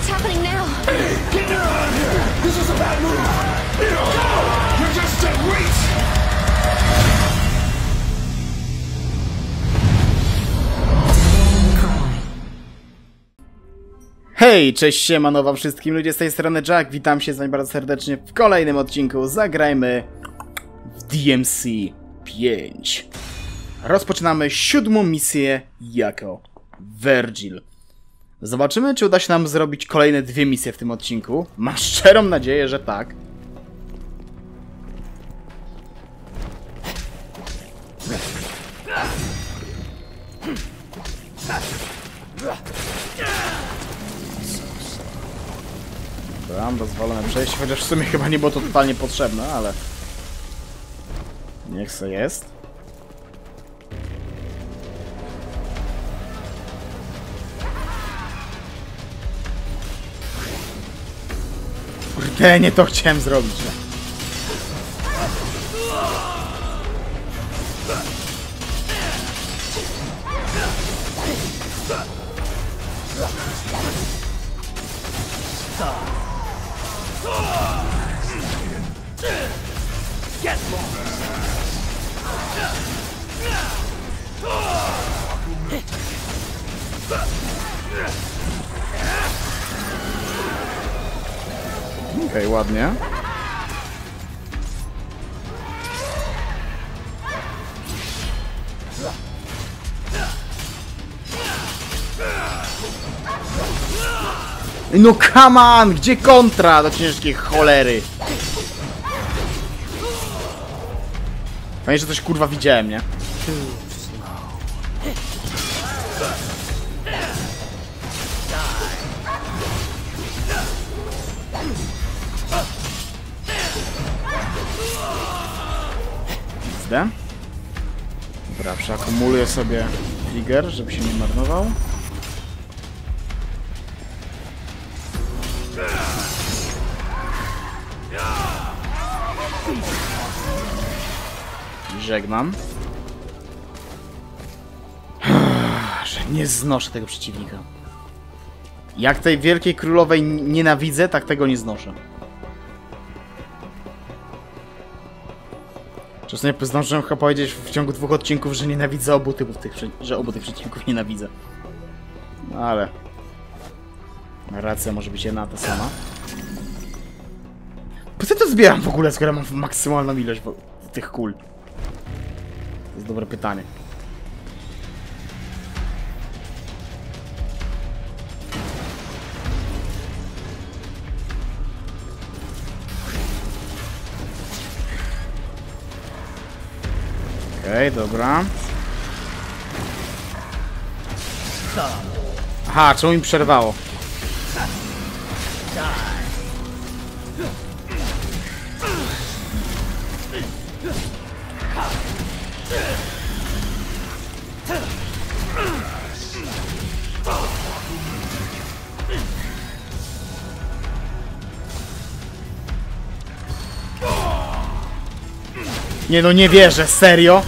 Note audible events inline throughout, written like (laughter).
What's happening now? Get her out of here! This is a bad move! Go! You're just a reach! Hej, cześć siemanowa wszystkim ludzie z tej strony Jack, witam się z wami bardzo serdecznie w kolejnym odcinku Zagrajmy w DMC 5 Rozpoczynamy siódmą misję jako Virgil Zobaczymy, czy uda się nam zrobić kolejne dwie misje w tym odcinku Mam szczerą nadzieję, że tak Dobra, dozwolone przejść, chociaż w sumie chyba nie było to totalnie potrzebne, ale... Niech se jest. Kurde, nie to chciałem zrobić. no. Okej, ładnie. No come on! Gdzie kontra do ciężkiej cholery? Fajnie, że coś kurwa widziałem, nie? Dobra, przeakumuluję sobie trigger, żeby się nie marnował. Żegnam. Że nie znoszę tego przeciwnika. Jak tej wielkiej królowej nienawidzę, tak tego nie znoszę. Czasem zdążyłem chyba powiedzieć w ciągu dwóch odcinków, że nienawidzę obu typów tych, że obu tych przeciwników nienawidzę. No ale... Racja może być jedna ta sama. Po co to zbieram w ogóle, skoro mam maksymalną ilość tych kul? To jest dobre pytanie. Okej, dobra. Aha, czemu mi przerwało? Nie no, nie wierzę, serio?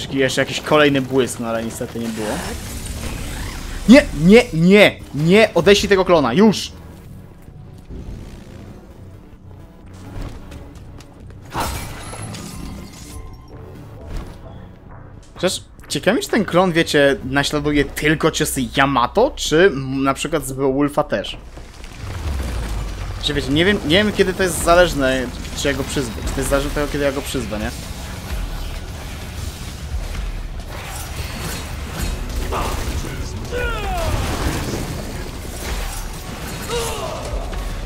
Że jeszcze- jakiś kolejny błysk, no ale niestety nie było. Nie, nie, nie, nie, odeślij tego klona, już! Przecież ciekawi czy ten klon, wiecie, naśladuje tylko ciosy Yamato, czy na przykład z Beowulfa też? Czy wiecie, nie wiem, nie wiem kiedy to jest zależne, czy ja go przyzwę, czy to jest zależne od tego, kiedy ja go przyzwę, nie?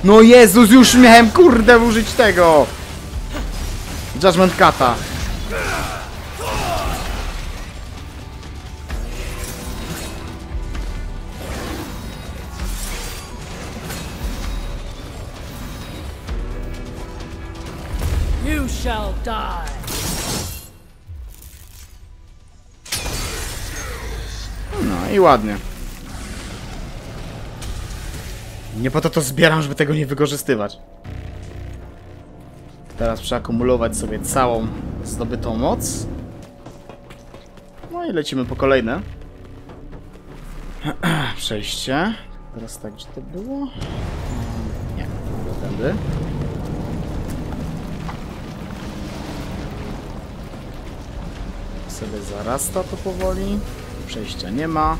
No Jezus, już miałem kurde użyć tego! Judgment Kata. You shall die. No i ładnie. Nie po to to zbieram, żeby tego nie wykorzystywać. Teraz przeakumulować sobie całą zdobytą moc. No i lecimy po kolejne. (clears throat) Przejście. Teraz tak, gdzie to było? Nie, było tędy. Sobie zarasta to powoli. Przejścia nie ma.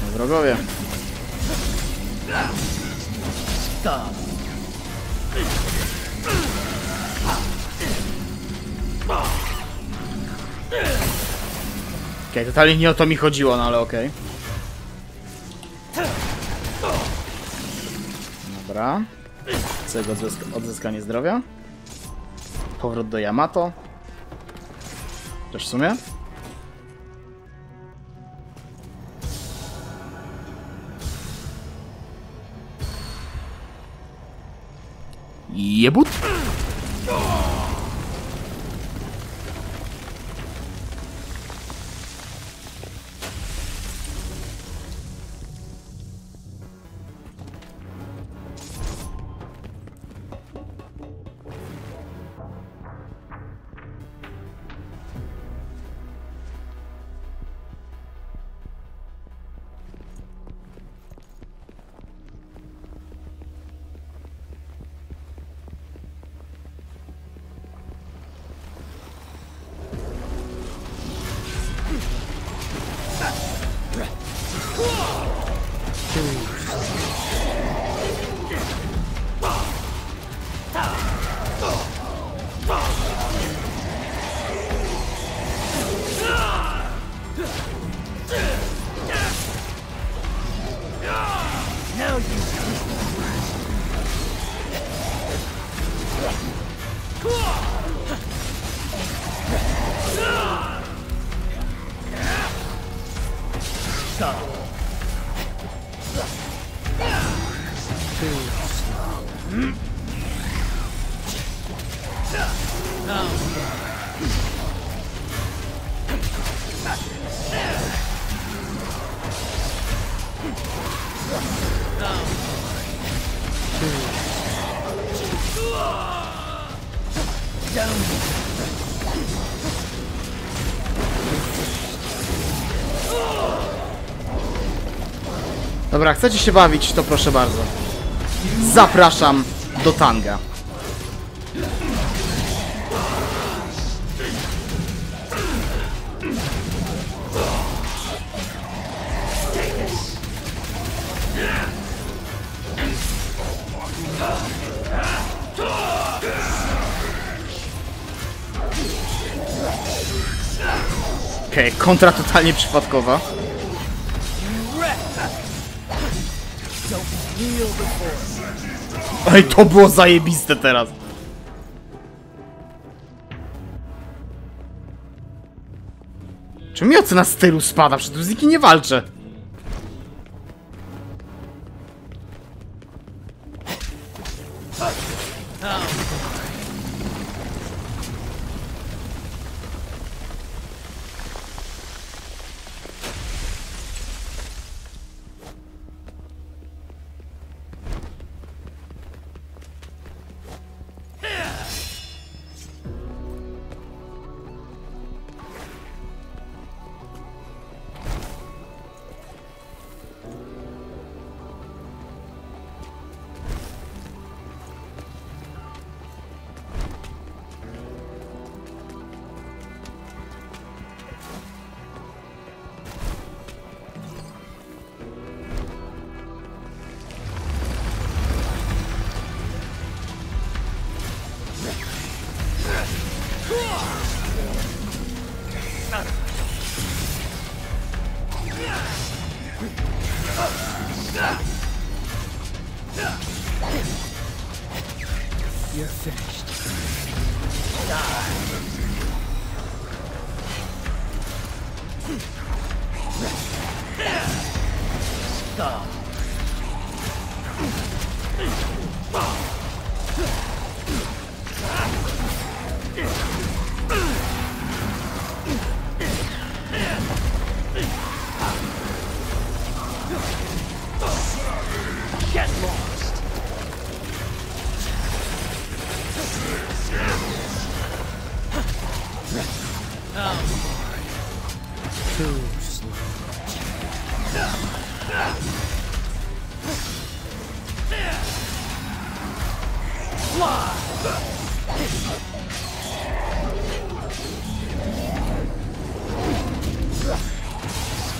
Są wrogowie. Okej, totalnie nie o to mi chodziło, no ale okej. Dobra. Całego odzysk odzyskanie zdrowia. Powrót do Yamato. Też w sumie. Jebut! Now Dobra, chcecie się bawić, to proszę bardzo. Zapraszam do tanga. Okej, okay, kontra totalnie przypadkowa. Ej, to było zajebiste teraz. Czy mi ocena stylu spada? Przecież tu z nikim nie walczę.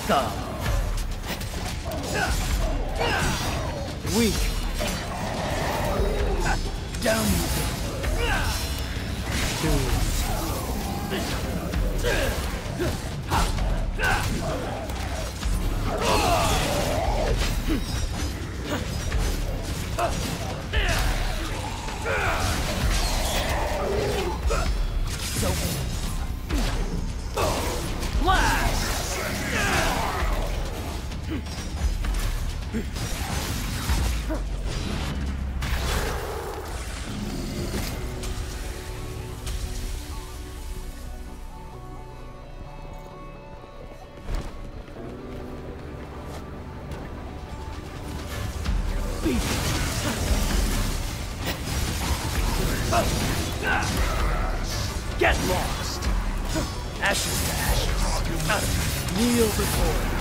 Stop. Weak. Before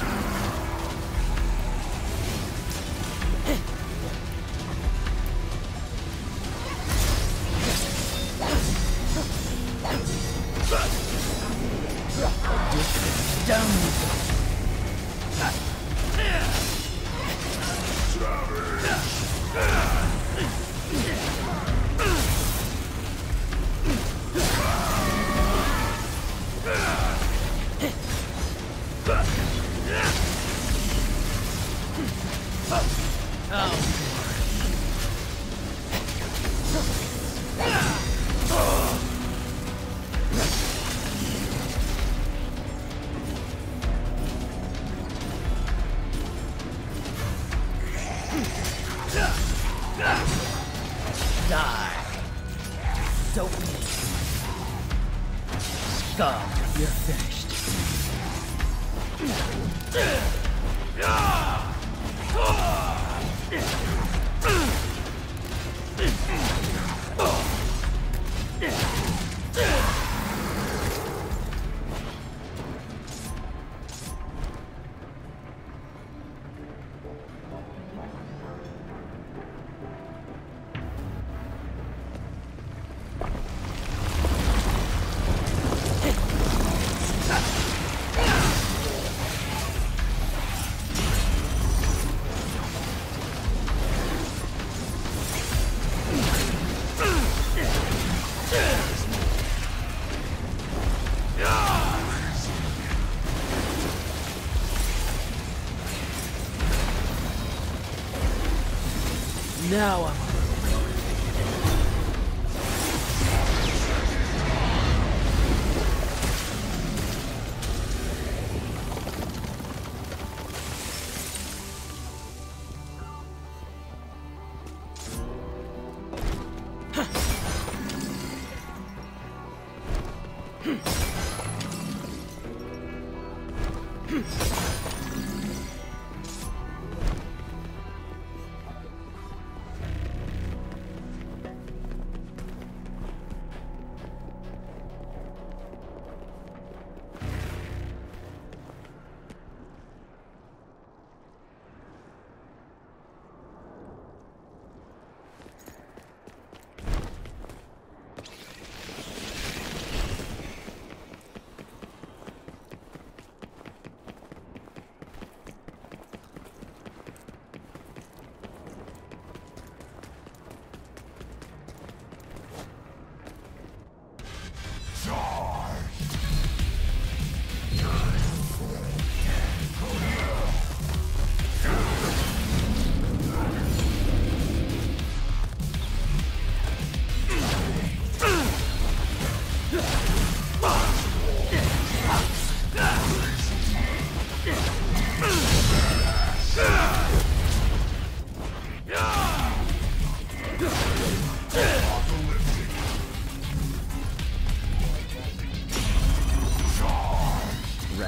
Now I'm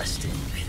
Trust in.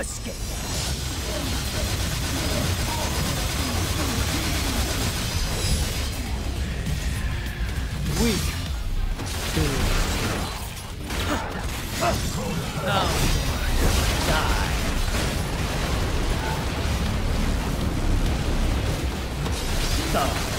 escape. Weak. Now, die. Stop.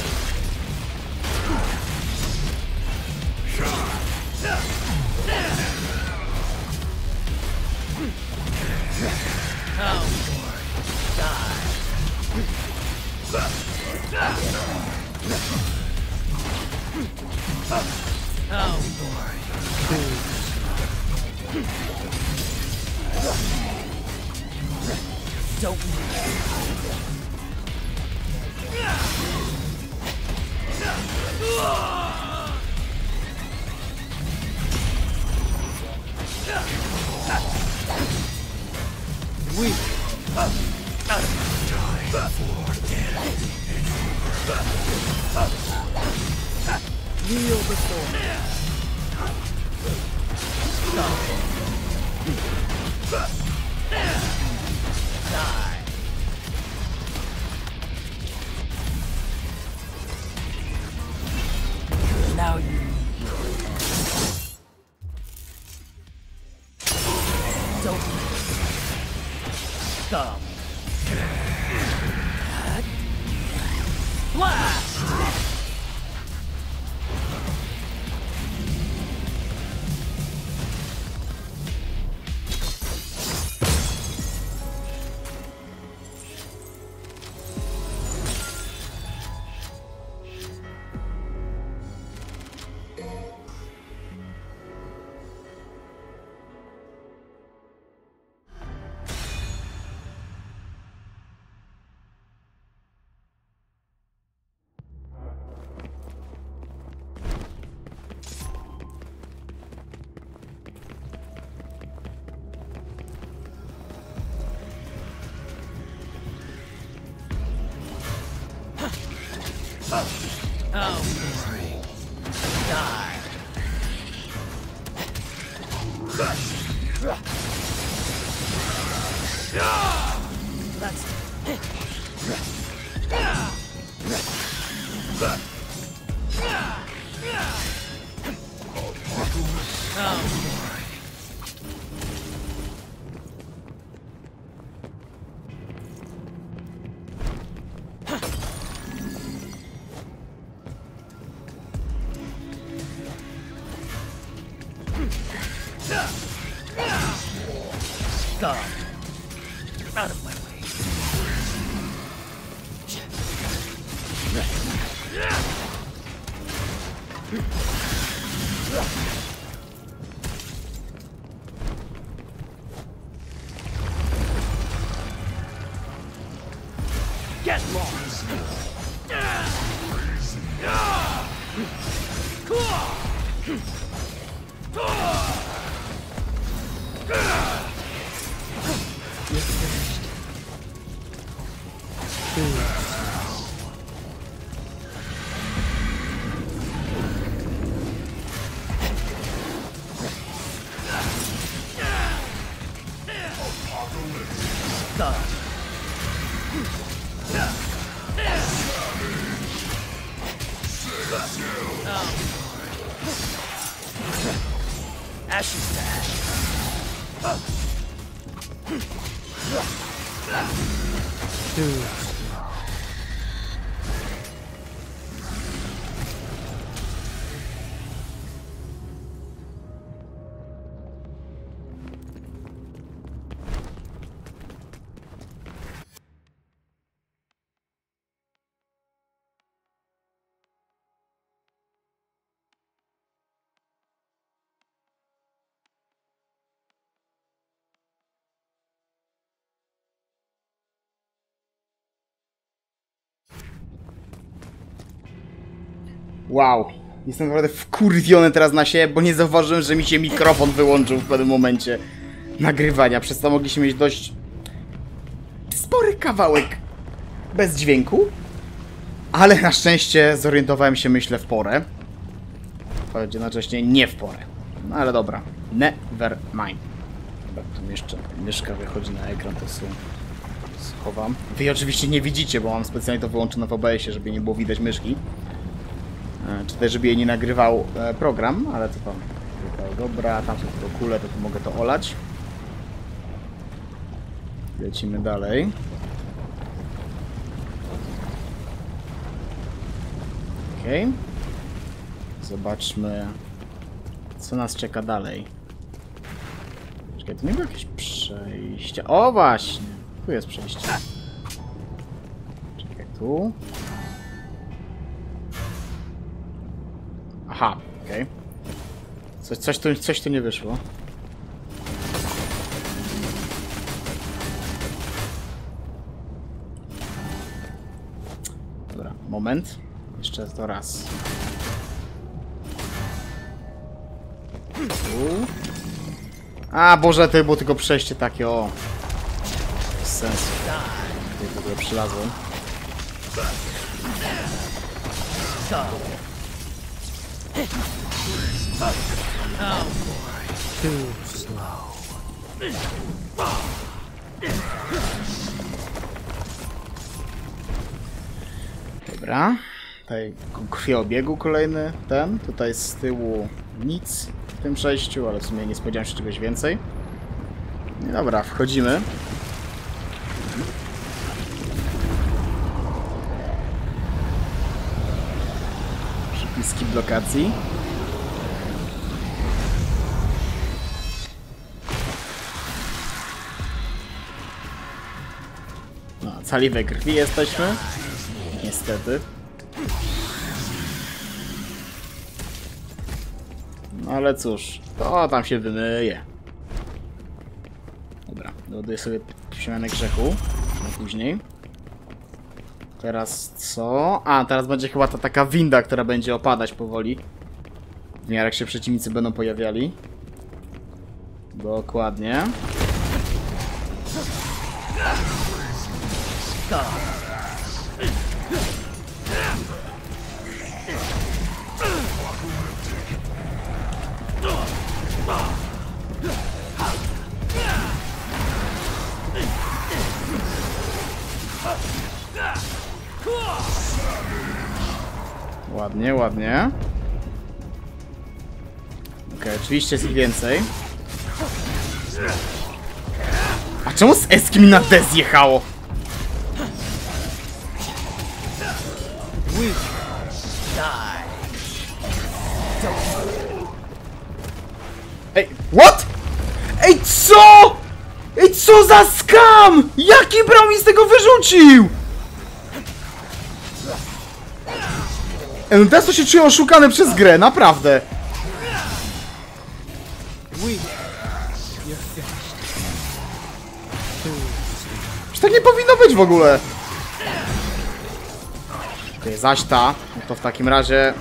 allow you. Don't. Come. style. Um. Oh. Ashes Wow. Jestem naprawdę wkurwiony teraz na siebie, bo nie zauważyłem, że mi się mikrofon wyłączył w pewnym momencie nagrywania, przez co mogliśmy mieć dość spory kawałek bez dźwięku. Ale na szczęście zorientowałem się, myślę, w porę. Choć jednocześnie nie w porę. No ale dobra. Never mind. Dobra, tu jeszcze myszka wychodzi na ekran, to są... schowam. Wy oczywiście nie widzicie, bo mam specjalnie to wyłączone w OBS-ie, żeby nie było widać myszki. E, Czy też, żeby jej nie nagrywał e, program, ale co tam? Dobra, tam są tylko kule, to tu mogę to olać. Lecimy dalej. Okej. Zobaczmy, co nas czeka dalej. Czekaj, tu nie było jakieś przejście. O, właśnie! Tu jest przejście. Czekaj, tu. Aha, okej. Coś, coś, tu, coś tu nie wyszło. Dobra, moment. Jeszcze to raz. Tu. A, Boże, to było tylko przejście takie, o. Bez sensu. Tutaj w ogóle przylazłem. Too slow. Dobra. Tutaj krwiobiegu kolejny ten. Tutaj z tyłu nic w tym przejściu, ale w sumie nie spodziewałem się czegoś więcej. No Dobra, wchodzimy. Blokacji. No, cali we krwi jesteśmy. Niestety. No ale cóż, to tam się wymyje. Dobra, dodaję sobie przemianę grzechu na później. Teraz co? A, teraz będzie chyba ta taka winda, która będzie opadać powoli. W miarę jak się przeciwnicy będą pojawiali. Dokładnie. Ładnie, ładnie. Okej, oczywiście jest ich więcej. A czemu z Eski mi na D zjechało? Ej, what? Ej, co? Ej, co za skam? Jaki brał mi z tego wyrzucił? No teraz to się czuję oszukany przez grę, naprawdę. Już tak nie powinno być w ogóle. Okej, zaś ta. No to w takim razie...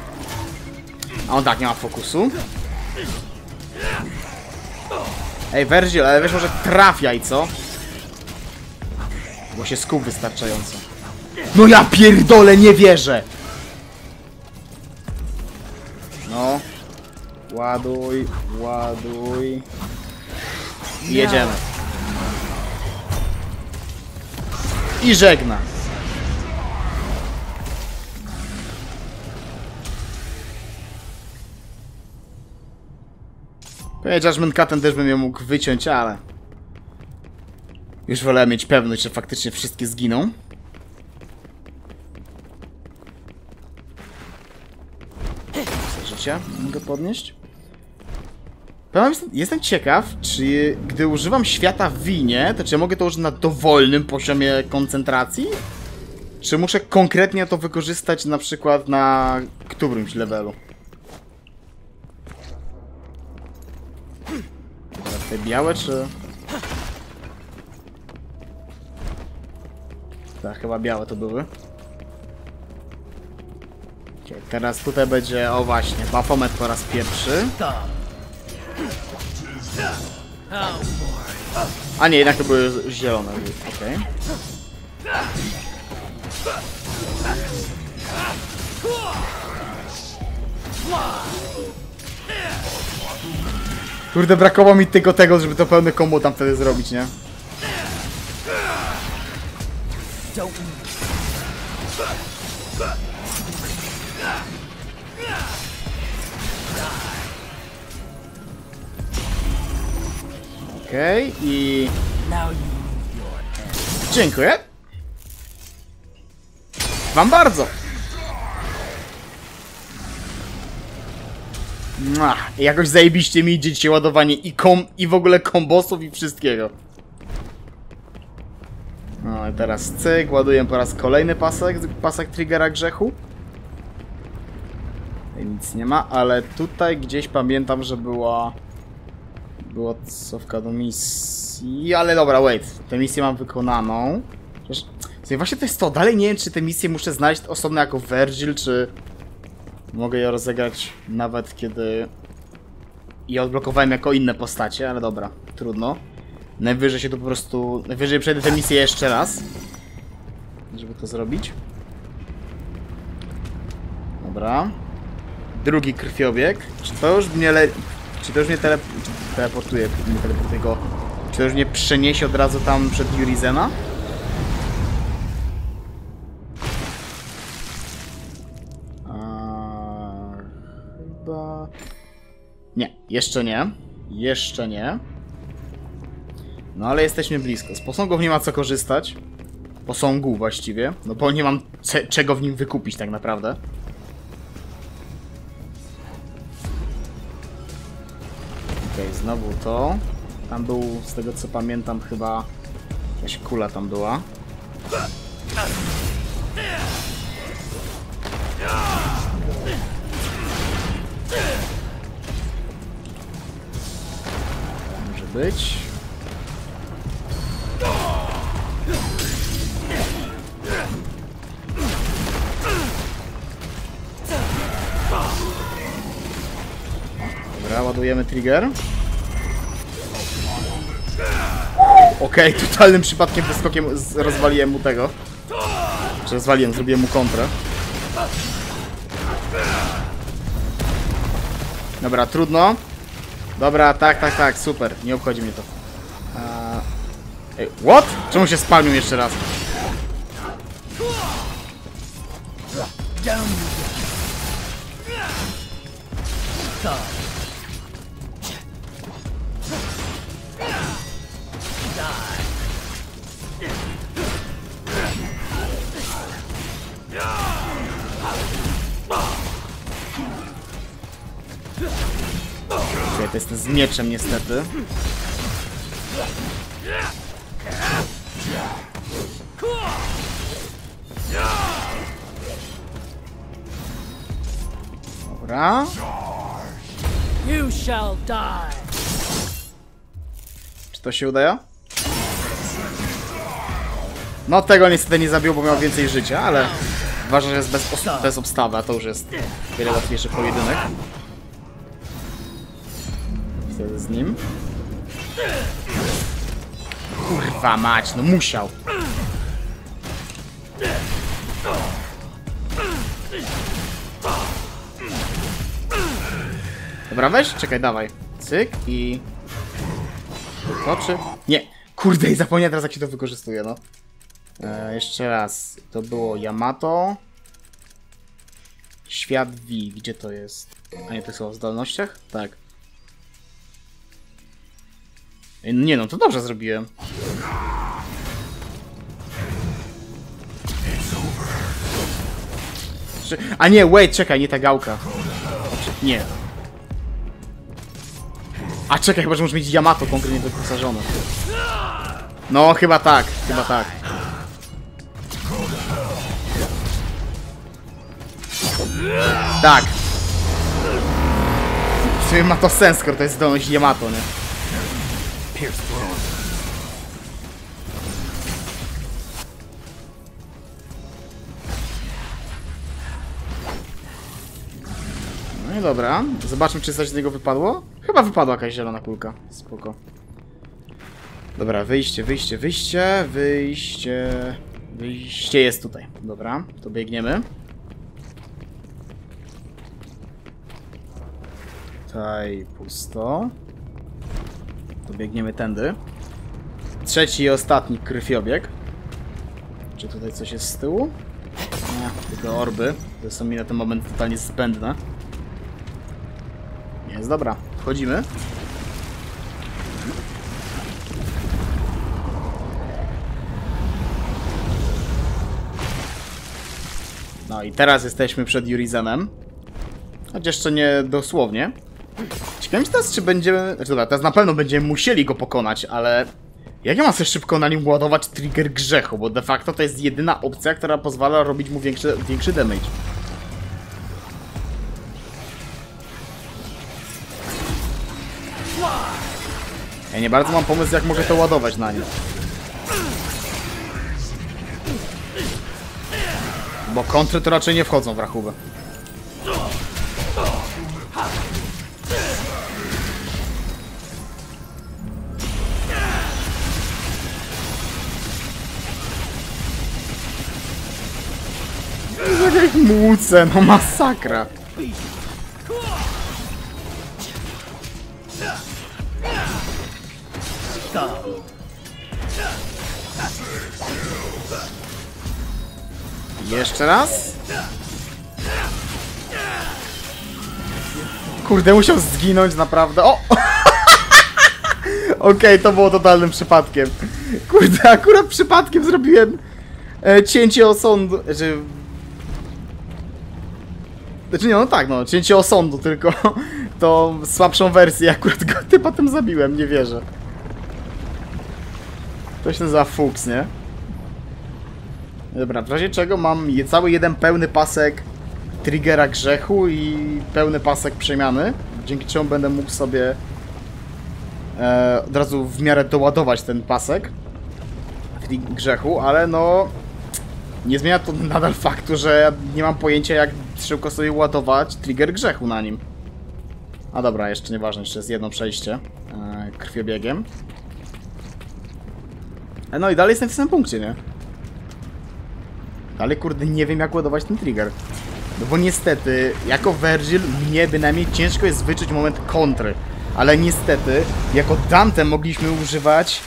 A on tak, nie ma fokusu. Ej, Vergil, ale wiesz, może trafiaj, co? Bo się skup wystarczająco. No ja pierdolę, nie wierzę! Ładuj, ładuj. I jedziemy. I żegna. Pewnie Judgment Cutem też bym ją mógł wyciąć, ale... Już wolę mieć pewność, że faktycznie wszystkie zginą. Życia mogę podnieść? Powiem, jestem, ciekaw, czy gdy używam świata w winie, to czy ja mogę to użyć na dowolnym poziomie koncentracji? Czy muszę konkretnie to wykorzystać na przykład na którymś levelu? Te białe czy... Tak, chyba białe to były. Okej, teraz tutaj będzie, o właśnie, Baphomet po raz pierwszy. Stop. A nie, jednak to były zielone. Okej. Kurde, brakowało mi tylko tego, żeby to pełne combo tam wtedy zrobić, nie? Okej, i... your head. Dziękuję. Wam bardzo. Mua, jakoś zajebiście mi idzie dzisiaj ładowanie i kom i w ogóle kombosów i wszystkiego. No i teraz cyk, ładuję po raz kolejny pasek, pasek triggera grzechu. Tutaj nic nie ma, ale tutaj gdzieś pamiętam, że była... Była cofka do misji, ale dobra, wait. Tę misję mam wykonaną. Przecież... Właśnie to jest to, dalej nie wiem, czy tę misję muszę znaleźć osobno jako Virgil, czy... Mogę je rozegrać nawet kiedy... je odblokowałem jako inne postacie, ale dobra, trudno. Najwyżej się tu po prostu... Najwyżej przejdę tę misję jeszcze raz. Żeby to zrobić. Dobra. Drugi krwiobieg. Czy to już mnie le... Czy to już mnie tele... teleportuje? Nie teleportuje go. Czy to już mnie przeniesie od razu tam przed Jurizena? Chyba... Nie, jeszcze nie. Jeszcze nie. No ale jesteśmy blisko. Z posągów nie ma co korzystać. Posągu właściwie. No bo nie mam czego w nim wykupić tak naprawdę. Okej, znowu to. Tam był, z tego co pamiętam, chyba jakaś kula tam była. Może być. Dobra, ładujemy trigger. Okej, (laughs) totalnym przypadkiem wyskokiem rozwaliłem mu tego. Czy rozwaliłem, zrobiłem mu kontrę. Dobra, trudno. Dobra, tak, tak, tak, super. Nie obchodzi mnie to. Ej, what? Czemu się spalnił jeszcze raz? Down Czekaj, to jest z mieczem niestety. Dobra. You shall die. Czy to się udaje? No tego niestety nie zabił, bo miał więcej życia, ale ważne, że jest bez, os- bez obstawy, a to już jest wiele łatwiejszy pojedynek. Z nim. Kurwa mać, no musiał. Dobra, weź, czekaj, dawaj. Cyk i... To czy... Nie! Kurde, i zapomniałem teraz jak się to wykorzystuje, no. E, jeszcze raz. To było Yamato. Świat V. Gdzie to jest? A nie, to jest o zdolnościach? Tak. Nie no, to dobrze zrobiłem. A nie, wait, czekaj, nie ta gałka. Nie. A czekaj, chyba, że muszę mieć Yamato konkretnie wyposażone. No, chyba tak, chyba tak. Tak. W ma to sens, skoro to jest zdolność Yamato, nie? Pierce through. No dobra. Zobaczmy, czy coś z niego wypadło. Chyba wypadła jakaś zielona kulka. Spoko. Dobra, wyjście, wyjście, wyjście, wyjście, Wyjście jest tutaj. Dobra, to biegniemy. Tutaj pusto. To biegniemy tędy. Trzeci i ostatni krwiobieg. Czy tutaj coś jest z tyłu? Nie, tylko orby. To są mi na ten moment totalnie zbędne. Jest, dobra. Wchodzimy. No i teraz jesteśmy przed Jurizenem. Choć jeszcze nie dosłownie. Ciekawe teraz, czy będziemy... Znaczy dobra, teraz na pewno będziemy musieli go pokonać, ale... Jak ja mam sobie szybko na nim ładować trigger grzechu? Bo de facto to jest jedyna opcja, która pozwala robić mu większy, większy damage. Ja nie bardzo mam pomysł, jak mogę to ładować na nim. Bo kontry to raczej nie wchodzą w rachubę. Jak muce, no masakra. Jeszcze raz. Kurde, musiał zginąć naprawdę. O! (laughs) Okej, to było totalnym przypadkiem. Kurde, akurat przypadkiem zrobiłem e, cięcie osądu. Znaczy... Znaczy nie, no tak, no, cięcie osądu, tylko (laughs) to słabszą wersję. (laughs) Akurat go typa tym zabiłem, nie wierzę. To się nazywa fuks, nie? Dobra, w razie czego mam cały jeden pełny pasek triggera grzechu i pełny pasek przemiany, dzięki czemu będę mógł sobie e, od razu w miarę doładować ten pasek grzechu, ale no nie zmienia to (laughs) nadal faktu, że ja nie mam pojęcia jak szybko sobie ładować trigger grzechu na nim. A dobra, jeszcze nieważne, jeszcze jest jedno przejście e, krwiobiegiem. E, No i dalej jestem w samym punkcie, nie? Ale kurde, nie wiem jak ładować ten trigger. No bo niestety, jako Virgil, mnie bynajmniej ciężko jest wyczuć moment kontry. Ale niestety, jako Dante mogliśmy używać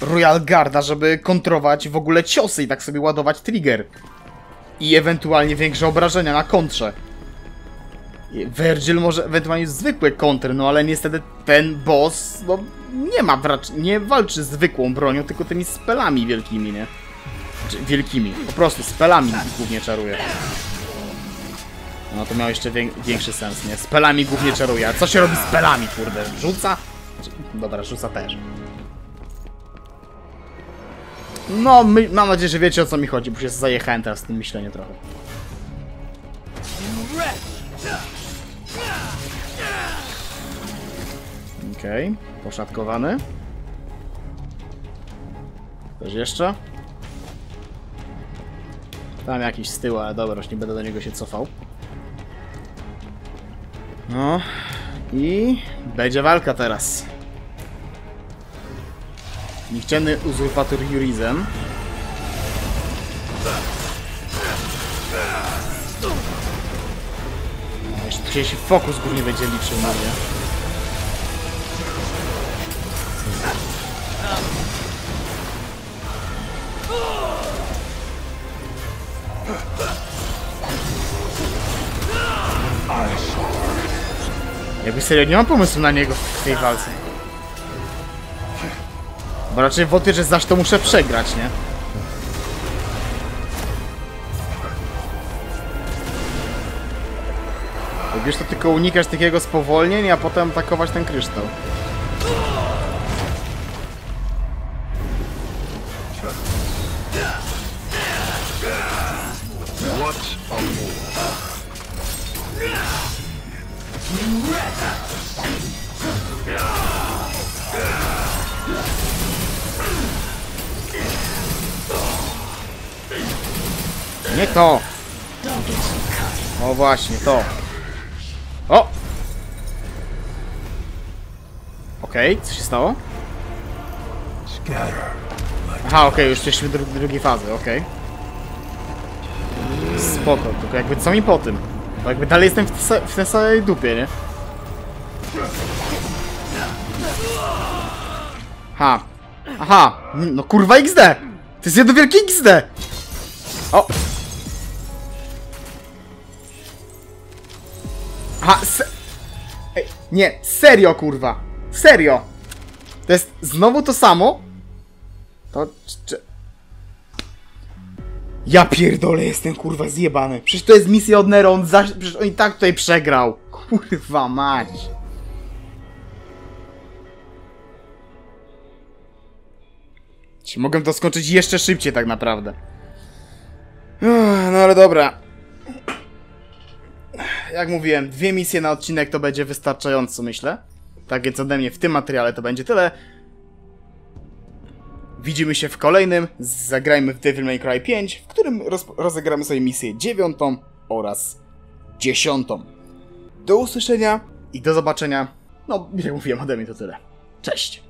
Royal Guarda, żeby kontrować w ogóle ciosy i tak sobie ładować trigger. I ewentualnie większe obrażenia na kontrze. Virgil może ewentualnie zwykłe kontry, no ale niestety ten boss, no nie ma nie walczy zwykłą bronią, tylko tymi spelami wielkimi, nie? Czy wielkimi. Po prostu spelami głównie czaruje. No to miał jeszcze wię większy sens, nie? Spelami głównie czaruje. A co się robi z spelami, kurde? Rzuca? Dobra, rzuca też. No, my, mam nadzieję, że wiecie o co mi chodzi, bo się zajechałem teraz z tym myśleniem trochę. Okej, poszatkowany. Też jeszcze? Tam jakiś z tyłu, ale dobra, już nie będę do niego się cofał. No i będzie walka teraz. Nikczemny uzurpator Jurizen. No, jeszcze się fokus głównie będzie liczył na mnie. Jakby serio, nie mam pomysłu na niego w tej walce. Bo raczej wątpię, że zaś to muszę przegrać, nie? Wiesz, to tylko unikać takiego spowolnień, a potem atakować ten kryształ. To! O właśnie, to. O! Okej, co się stało? Aha, okej, już jesteśmy w dru drugiej fazy, okej. Spoko, tylko jakby co mi po tym? Bo jakby dalej jestem w, te, w tej samej dupie, nie? Ha. Aha. No kurwa XD! To jest jedno wielkie XD! O! Aha, se... Ej, nie, serio kurwa! Serio! To jest znowu to samo? To... Czy... Ja pierdolę, jestem kurwa zjebany. Przecież to jest misja od Nero, on za... Przecież on i tak tutaj przegrał. Kurwa mać. Czy mogę to skończyć jeszcze szybciej tak naprawdę. No ale dobra. Jak mówiłem, dwie misje na odcinek to będzie wystarczająco, myślę. Tak więc ode mnie w tym materiale to będzie tyle. Widzimy się w kolejnym. Zagrajmy w Devil May Cry 5, w którym roz rozegramy sobie misję dziewiątą oraz dziesiątą. Do usłyszenia i do zobaczenia. No, jak mówiłem, ode mnie to tyle. Cześć!